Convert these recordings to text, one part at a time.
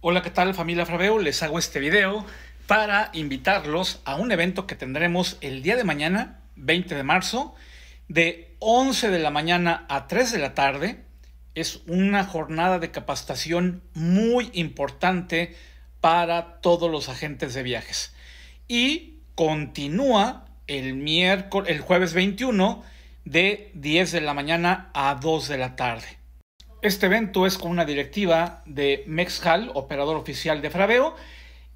Hola, ¿qué tal familia Fraveo? Les hago este video para invitarlos a un evento que tendremos el día de mañana, 20 de marzo, de 11 de la mañana a 3 de la tarde. Es una jornada de capacitación muy importante para todos los agentes de viajes. Y continúa el miércoles, el jueves 21 de 10 de la mañana a 2 de la tarde. Este evento es con una directiva de Mexhal, operador oficial de Fraveo,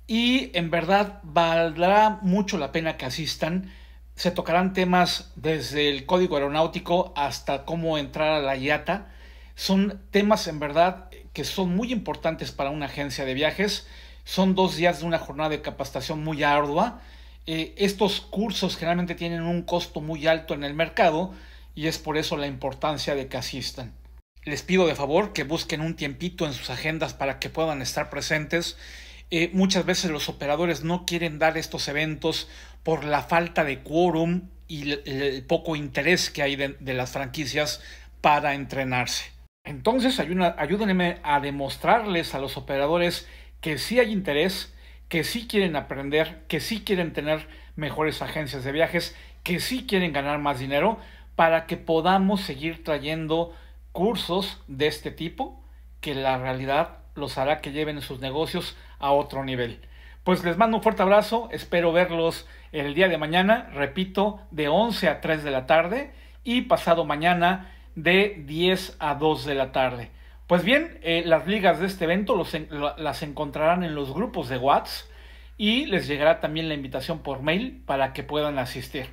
y en verdad valdrá mucho la pena que asistan. Se tocarán temas desde el código aeronáutico hasta cómo entrar a la IATA. Son temas en verdad que son muy importantes para una agencia de viajes. Son dos días de una jornada de capacitación muy ardua. Eh, estos cursos generalmente tienen un costo muy alto en el mercado y es por eso la importancia de que asistan. Les pido de favor que busquen un tiempito en sus agendas para que puedan estar presentes. Eh, muchas veces los operadores no quieren dar estos eventos por la falta de quórum y el, poco interés que hay de, de, las franquicias para entrenarse. Entonces ayúdenme a demostrarles a los operadores que sí hay interés, que sí quieren aprender, que sí quieren tener mejores agencias de viajes, que sí quieren ganar más dinero, para que podamos seguir trayendo cursos de este tipo que la realidad los hará que lleven sus negocios a otro nivel. Pues les mando un fuerte abrazo, espero verlos el día de mañana, repito, de 11 a 3 de la tarde y pasado mañana de 10 a 2 de la tarde. Pues bien, eh, las ligas de este evento las encontrarán en los grupos de WhatsApp y les llegará también la invitación por mail para que puedan asistir.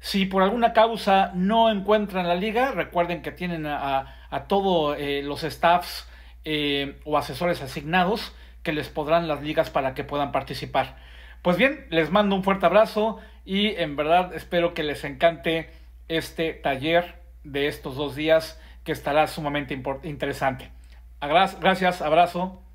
Si por alguna causa no encuentran la liga, recuerden que tienen a, a todos eh, los staffs eh, o asesores asignados que les podrán las ligas para que puedan participar. Pues bien, les mando un fuerte abrazo y en verdad espero que les encante este taller de estos dos días que estará sumamente interesante. Gracias, abrazo.